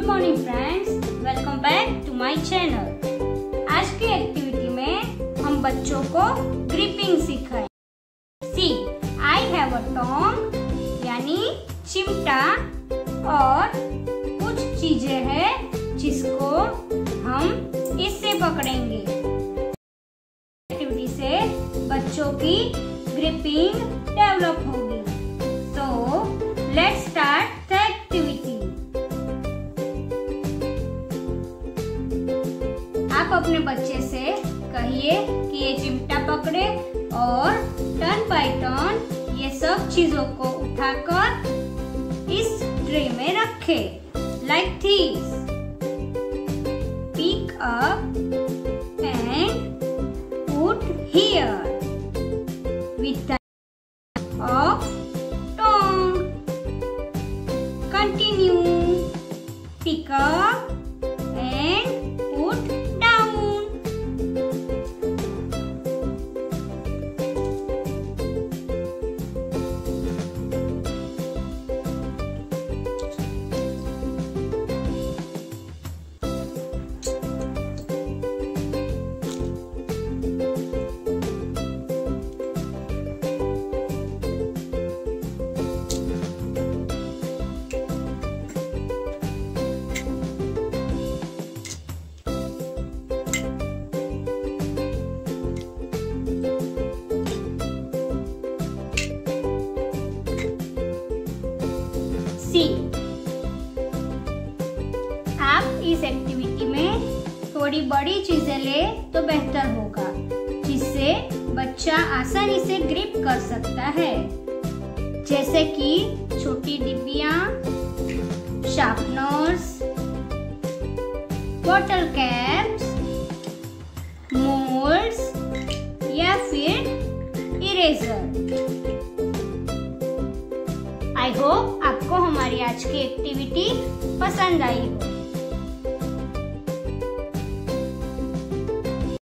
Good morning friends welcome back to my channel आज की activity में हम बच्चों को ग्रिपिंग सिखाए। सी आई हैव अ टोंग यानी चिमटा, और कुछ चीज़ें हैं जिसको हम इससे पकड़ेंगे। एक्टिविटी से बच्चों की ग्रिपिंग डेवलप होगी। तो लेट्स आप अपने बच्चे से कहिए कि ये चिमटा पकड़े और टर्न बाय टर्न ये सब चीज़ों को उठाकर इस ट्रे में रखे like these pick up and put here with of tongue. Continue. Pick up and see आप इस एक्टिविटी में थोड़ी बड़ी चीज़ें ले तो बेहतर होगा, जिससे बच्चा आसानी से ग्रिप कर सकता है। जैसे कि छोटी डिब्बिया शार्पनर्स बॉटल कैप्स मोल्ड्स या फिर इरेजर आई होप आपको हमारी आज की एक्टिविटी पसंद आई हो।